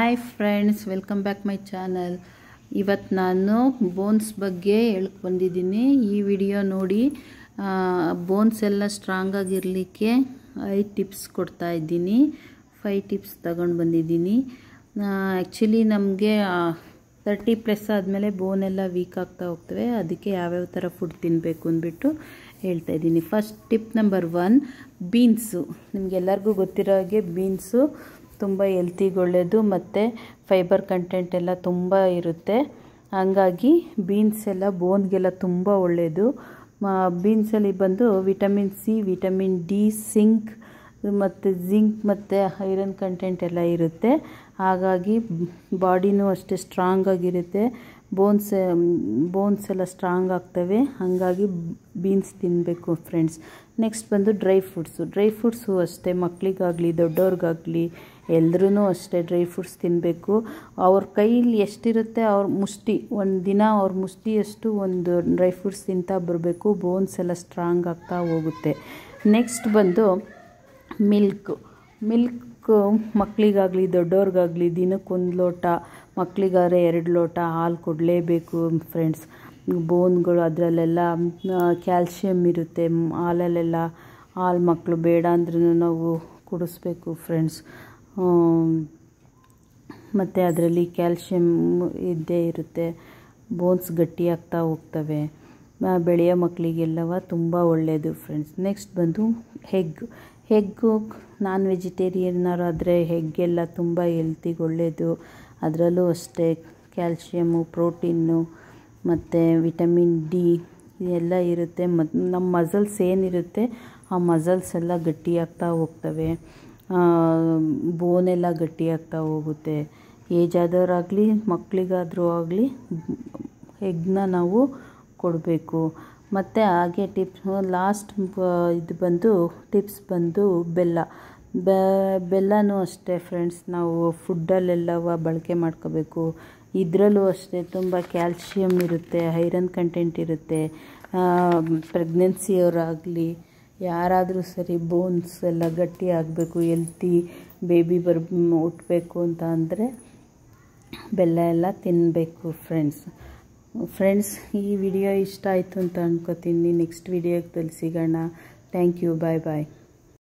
Hi friends welcome back my channel ಇವತ್ತು ನಾನು bones ಬಗ್ಗೆ ಹೇಳ್ಕೊ ಬಂದಿದ್ದೀನಿ. ಈ ವಿಡಿಯೋ ನೋಡಿ ಬೋನ್ಸ್ ಎಲ್ಲ ಸ್ಟ್ರಾಂಗ್ ಆಗಿರಲಿಕ್ಕೆ ಐದು ಟಿಪ್ಸ್ ಕೊಡ್ತಾ ಇದ್ದೀನಿ. ಫೈವ್ ಟಿಪ್ಸ್ ತಗೊಂಡು ಬಂದಿದ್ದೀನಿ. ಆ್ಯಕ್ಚುಲಿ ನಮಗೆ ತರ್ಟಿ ಪ್ಲಸ್ ಆದಮೇಲೆ ಬೋನ್ ಎಲ್ಲ ವೀಕ್ ಆಗ್ತಾ ಹೋಗ್ತವೆ. ಅದಕ್ಕೆ ಯಾವ್ಯಾವ ಥರ ಫುಡ್ ತಿನ್ನಬೇಕು ಅಂದ್ಬಿಟ್ಟು ಹೇಳ್ತಾ ಇದ್ದೀನಿ. First tip number one beans ನಿಮಗೆಲ್ಲರಿಗೂ ಗೊತ್ತಿರೋ ಹಾಗೆ ಬೀನ್ಸು ತುಂಬ ಎಲ್ತಿಗೆ ಒಳ್ಳೆಯದು ಮತ್ತು ಫೈಬರ್ ಕಂಟೆಂಟ್ ಎಲ್ಲ ತುಂಬ ಇರುತ್ತೆ. ಹಾಗಾಗಿ ಬೀನ್ಸ್ ಎಲ್ಲ ಬೋನ್ಗೆಲ್ಲ ತುಂಬ ಒಳ್ಳೆಯದು ಬೀನ್ಸಲ್ಲಿ ಬಂದು vitamin C vitamin D zinc ಮತ್ತು ಜಿಂಕ್ ಮತ್ತು ಐರನ್ ಕಂಟೆಂಟ್ ಎಲ್ಲ ಇರುತ್ತೆ. ಹಾಗಾಗಿ ಬಾಡಿನೂ ಅಷ್ಟೇ ಸ್ಟ್ರಾಂಗ್ ಆಗಿರುತ್ತೆ. ಬೋನ್ಸ್ ಬೋನ್ಸ್ ಎಲ್ಲ ಸ್ಟ್ರಾಂಗ್ ಆಗ್ತವೆ. ಹಾಗಾಗಿ ಬೀನ್ಸ್ ತಿನ್ನಬೇಕು ಫ್ರೆಂಡ್ಸ್. ನೆಕ್ಸ್ಟ್ ಬಂದು ಡ್ರೈ ಫ್ರೂಟ್ಸು. ಡ್ರೈ ಫ್ರೂಟ್ಸು ಅಷ್ಟೇ ಮಕ್ಕಳಿಗಾಗಲಿ ದೊಡ್ಡವ್ರಿಗಾಗಲಿ ಎಲ್ಲರೂ ಅಷ್ಟೇ ಡ್ರೈ ಫ್ರೂಟ್ಸ್ ತಿನ್ನಬೇಕು ಅವ್ರ ಕೈಲಿ ಎಷ್ಟಿರುತ್ತೆ ಅವ್ರ ಮುಷ್ಟಿ. ಒಂದು ದಿನ ಅವ್ರ ಮುಷ್ಟಿಯಷ್ಟು ಒಂದು ಡ್ರೈ ಫ್ರೂಟ್ಸ್ ತಿಂತಾ ಬರಬೇಕು. ಬೋನ್ಸ್ ಎಲ್ಲ ಸ್ಟ್ರಾಂಗ್ ಆಗ್ತಾ ಹೋಗುತ್ತೆ. ನೆಕ್ಸ್ಟ್ ಬಂದು ಮಿಲ್ಕ್. ಮಿಲ್ಕ್ ಮಕ್ಕಳಿಗಾಗಲಿ ದೊಡ್ಡವ್ರಿಗಾಗಲಿ ದಿನಕ್ಕೊಂದು ಲೋಟ ಮಕ್ಕಳಿಗಾದ್ರೆ ಎರಡು ಲೋಟ ಹಾಲು ಕೊಡಲೇಬೇಕು ಫ್ರೆಂಡ್ಸ್ ಬೋನ್ಗಳು ಅದರಲ್ಲೆಲ್ಲ ಕ್ಯಾಲ್ಶಿಯಮ್ ಇರುತ್ತೆ. ಹಾಲಲ್ಲೆಲ್ಲ ಹಾಲು ಮಕ್ಕಳು ಬೇಡ ಅಂದ್ರೂ ನಾವು ಕುಡಿಸ್ಬೇಕು ಫ್ರೆಂಡ್ಸ್ ಮತ್ತು ಅದರಲ್ಲಿ ಕ್ಯಾಲ್ಶಿಯಮ್ ಇದ್ದೇ ಇರುತ್ತೆ. ಬೋನ್ಸ್ ಗಟ್ಟಿಯಾಗ್ತಾ ಹೋಗ್ತವೆ. ಬೆಳೆಯೋ ಮಕ್ಕಳಿಗೆಲ್ಲವ ತುಂಬ ಒಳ್ಳೆಯದು ಫ್ರೆಂಡ್ಸ್ ನೆಕ್ಸ್ಟ್ ಬಂದು ಹೆಗ್ ಹೆಗ್ಗು ನಾನ್ ವೆಜಿಟೇರಿಯನ್ನರಾದರೆ ಹೆಗ್ಗೆಲ್ಲ ತುಂಬ ಹೆಲ್ತಿಗೆ ಒಳ್ಳೆಯದು ಅದರಲ್ಲೂ ಅಷ್ಟೇ ಕ್ಯಾಲ್ಶಿಯಮ್ಮು ಪ್ರೋಟೀನು ಮತ್ತು ವಿಟಮಿನ್ ಡಿ ಎಲ್ಲ ಇರುತ್ತೆ. ಮತ್ತು ನಮ್ಮ ಮಸಲ್ಸ್ ಏನಿರುತ್ತೆ ಆ ಮಸಲ್ಸ್ ಎಲ್ಲ ಗಟ್ಟಿಯಾಗ್ತಾ ಹೋಗ್ತವೆ. ಬೋನೆಲ್ಲ ಗಟ್ಟಿಯಾಗ್ತಾ ಹೋಗುತ್ತೆ. ಏಜ್ ಆದವರಾಗಲಿ ಮಕ್ಕಳಿಗಾದರೂ ಆಗಲಿ ಎಗ್ನ ನಾವು ಕೊಡಬೇಕು. ಮತ್ತು ಹಾಗೆ ಟಿಪ್ಸ್, ಲಾಸ್ಟ್ ಇದು ಬಂದು, ಟಿಪ್ಸ್ ಬಂದು ಬೆಲ್ಲ. ಬೆಲ್ಲನೂ ಅಷ್ಟೇ ಫ್ರೆಂಡ್ಸ್, ನಾವು ಫುಡ್ಡಲ್ಲೆಲ್ಲವ ಬಳಕೆ ಮಾಡ್ಕೋಬೇಕು. ಇದರಲ್ಲೂ ಅಷ್ಟೇ, ತುಂಬ ಕ್ಯಾಲ್ಶಿಯಮ್ ಇರುತ್ತೆ, ಐರನ್ ಕಂಟೆಂಟ್ ಇರುತ್ತೆ ಪ್ರೆಗ್ನೆನ್ಸಿಯವರಾಗಲಿ, ಯಾರಾದರೂ ಸರಿ ಬೋನ್ಸ್ ಎಲ್ಲ ಗಟ್ಟಿ ಆಗಬೇಕು ಎಲ್ತಿ ಬೇಬಿ ಬರ್ ಹುಟ್ಟಬೇಕು ಅಂತ ಅಂದರೆ ಬೆಲ್ಲ ಎಲ್ಲ ತಿನ್ನಬೇಕು ಫ್ರೆಂಡ್ಸ್. ಫ್ರೆಂಡ್ಸ್ ಈ ವಿಡಿಯೋ ಇಷ್ಟ ಆಯಿತು ಅಂತ ಅನ್ಕೋತೀನಿ. ನೆಕ್ಸ್ಟ್ ವಿಡಿಯೋದಲ್ಲಿ ಸಿಗೋಣ. Thank you bye bye